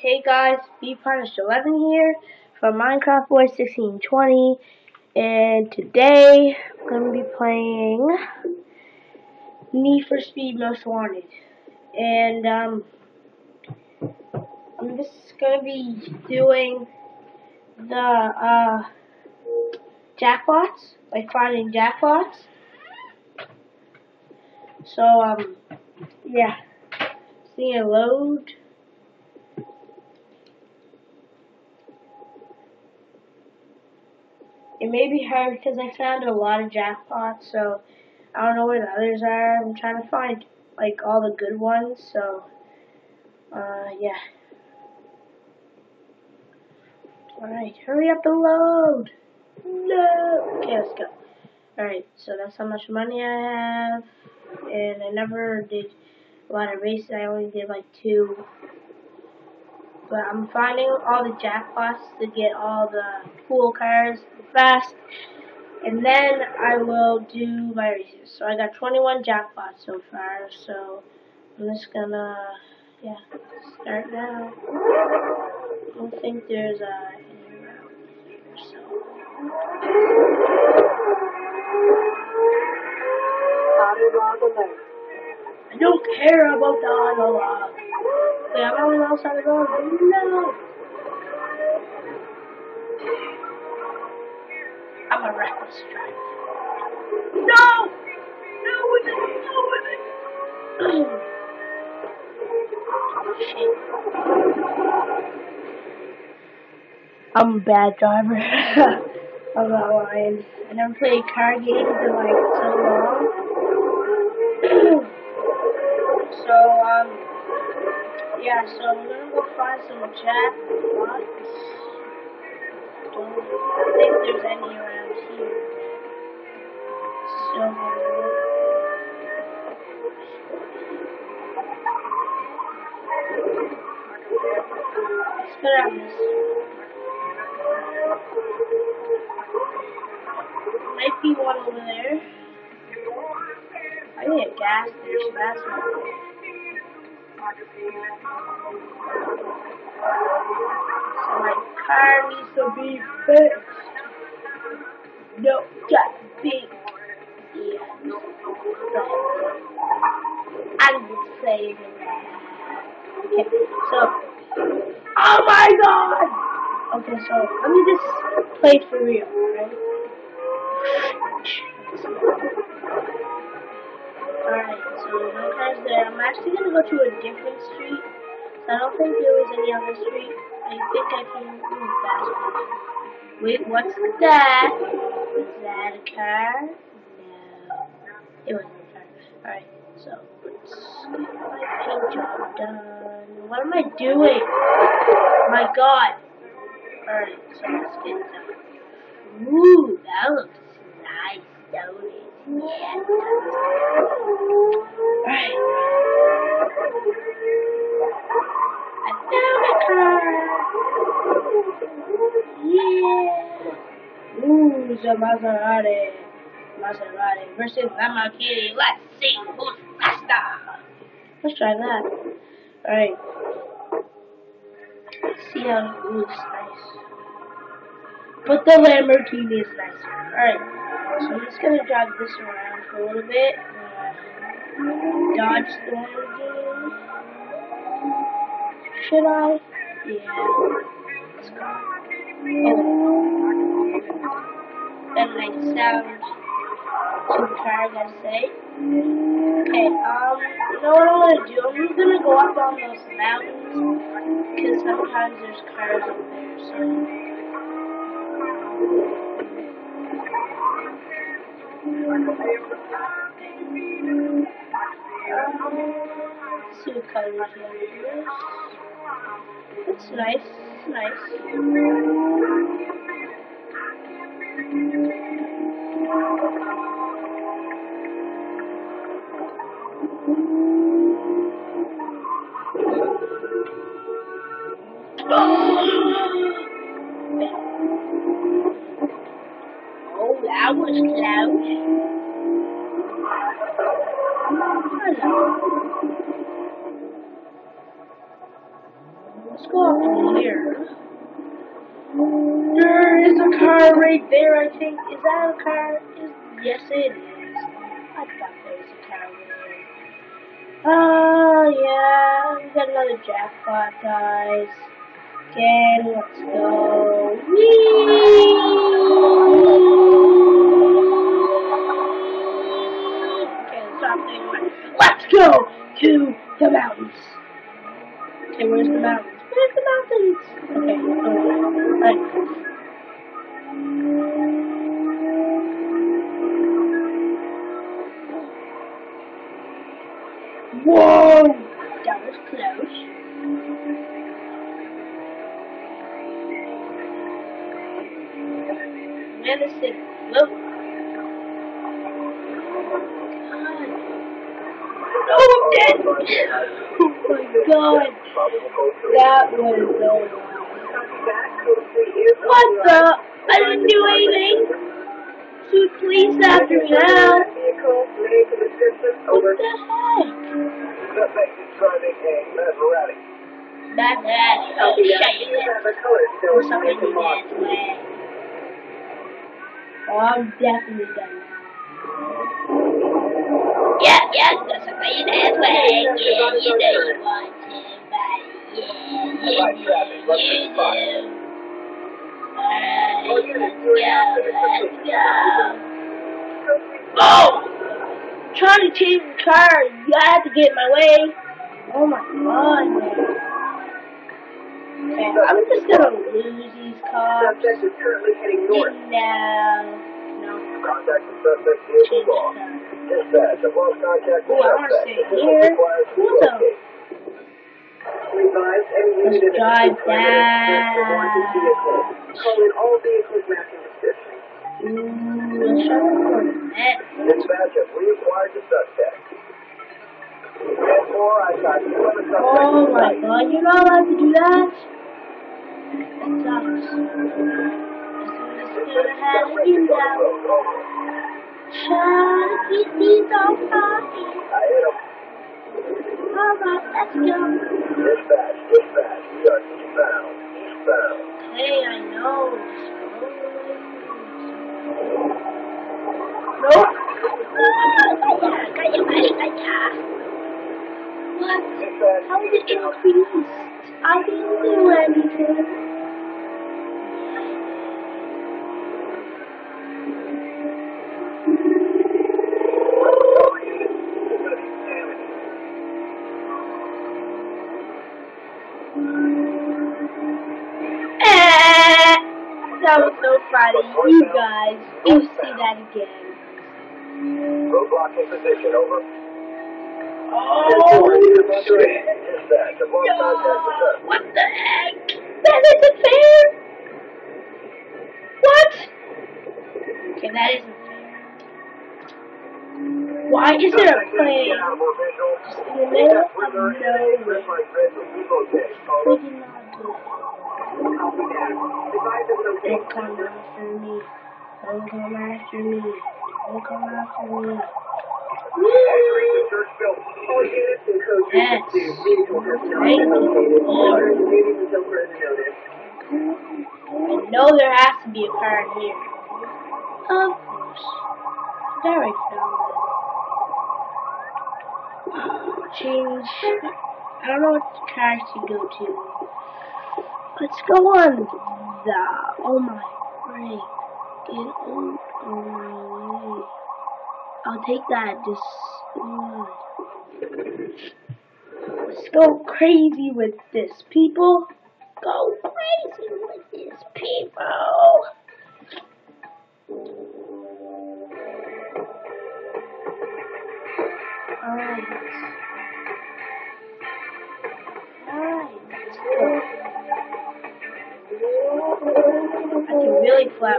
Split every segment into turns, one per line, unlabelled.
Hey guys, Be Punished. 11 here from Minecraft Boy 1620 and today I'm going to be playing Need for Speed Most Wanted. And um, I'm just going to be doing the uh, jackpots, like finding jackpots. So um, yeah, see a load It may be hard because I found a lot of jackpots, so I don't know where the others are. I'm trying to find like all the good ones, so uh, yeah. Alright, hurry up and load! No! Okay, let's go. Alright, so that's how much money I have. And I never did a lot of races, I only did like two. But I'm finding all the jackpots to get all the cool cars fast. And then I will do my races. So I got 21 jackpots so far. So I'm just gonna, yeah, start now. I don't think there's a. I don't care about the Autolog. Wait, I'm on the wrong of the road. No. I'm a reckless driver. No! No with it! No with it! I'm a bad driver. I'm not lying. I never played car games in like so long. so, um, yeah, so I'm gonna go find some jackpots. Don't think there's any around this. Might be one over there. I need a gas. So my car needs to be fixed. No, got big. Yeah. I'm just saying that. Okay, so. Oh my god! Okay, so let me just play it for real, right? Alright, so no there. Uh, I'm actually gonna go to a different street. So I don't think there was any other street. I think I can move fast. Wait, what's that? Is that a car? No. It wasn't a car. Alright, so let's get my paint job done. What am I doing? My god. Alright, so let's get done. Ooh, that looks nice, don't it? Yeah. Alright. I found a car. Yeah. Ooh, the Maserati. Maserati versus Lamborghini. Let's see who's faster. Let's try that. Alright. See how it looks nice. But the Lamborghini is nicer. Alright. So I'm just gonna drive this around for a little bit. Dodge the Lamborghini. Should I? Yeah. Let's go. Oh. That might sound too car, I say. Okay, um, you know what I'm gonna do? I'm gonna go up on those mountains, because sometimes there's cars up there, so. see what color. It's nice. Hello. Let's go up here. Is a car right there, I think. Is that a car? Is, yes, it is. I thought there was a car. Oh, yeah. We got another jackpot, guys. Again, let's go. Whee! Let's go to the mountains. Okay, where's the mountains? Where's the mountains? Okay, alright. Whoa! That was close. Medicine. Look. Oh, I'm dead! Oh my god. That was so What the? I didn't do anything. Sweet police after me now. What the heck? Bad dad. Oh, your. Or something in that way. Oh, I'm definitely done. Yeah, yeah, go something in way. Yeah, you know you want Oh! Trying to change the car, you had to get in my way. Oh my god, man. I'm just gonna lose these cars.
Subject heading north.
No.
Contact the suspect vehicle
car.
Dispatch, suspect.
The drive
city perimeter
that.
for wanted vehicle. Call in all vehicles matching
let's try to that.
Dispatch, reacquired the suspect. Mm-hmm. I got two other suspects
Oh my god, you're not allowed to do that? That sucks. Let's go ahead and do that. Try to get these off party.
I hit him.
Alright, let's go. Hey, I know. Nope. What? How did it increase? I didn't do anything. Was. You guys, you see that again.
Roadblock in position, over.
Oh,
Dispatch, I've lost contact with
no. What the heck? That isn't fair. What? Okay, that isn't fair. Why is there a plane just in the middle of nowhere? Did not. Don't come after me. Don't come after me. Don't come after me. Thank. I know there has to be a car in here. Of course. There found it. Change. I don't know what car to go to. Let's go on the. Oh my break. Get on my. I'll take that. Let's go crazy with this, people. Go crazy with this, people. Alright, this.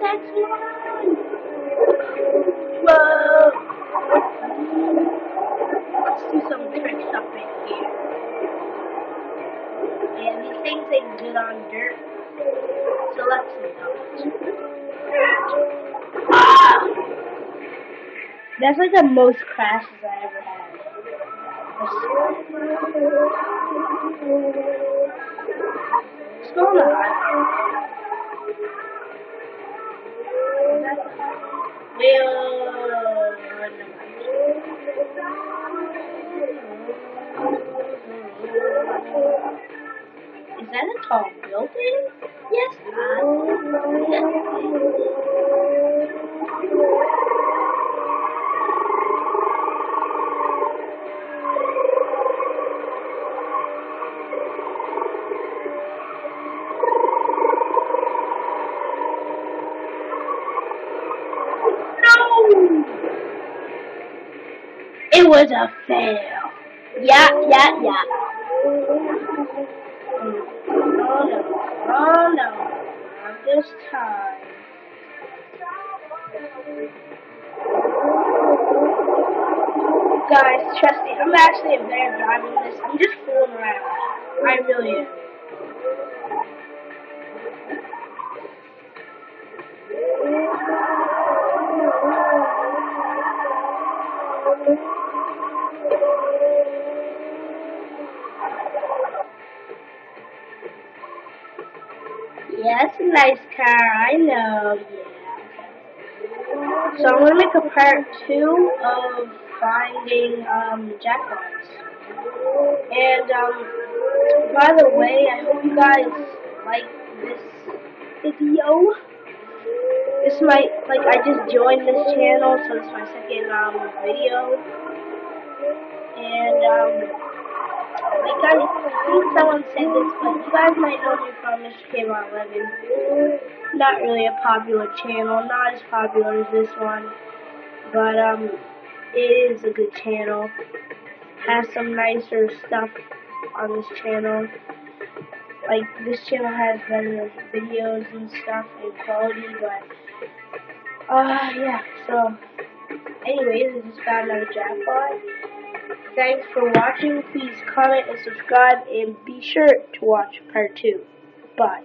That's one. Whoa. Let's do some tricks up in here. And these things ain't good on dirt. So let's see. Ah! That's like the most crashes I ever had. What's going on? Is that a tall building? Yes. No! Was a fail. Yeah, yeah, yeah. Oh no, oh no, not this time. Guys, trust me, I'm actually a better driving this. I'm just fooling around. I really am. Yeah, it's a nice car, I know, yeah. So I'm gonna make a part two of finding um jackpots. And um by the way, I hope you guys like this video. This might like I just joined this channel, so it's my second um video. And um I think someone said this, but you guys might know me from Mr. Kmart 11. Not really a popular channel, not as popular as this one, but um, it is a good channel. Has some nicer stuff on this channel. Like this channel has better videos and stuff and quality, but uh yeah. So, anyways, I just found another jackpot. Thanks for watching. Please comment and subscribe and be sure to watch part 2. Bye.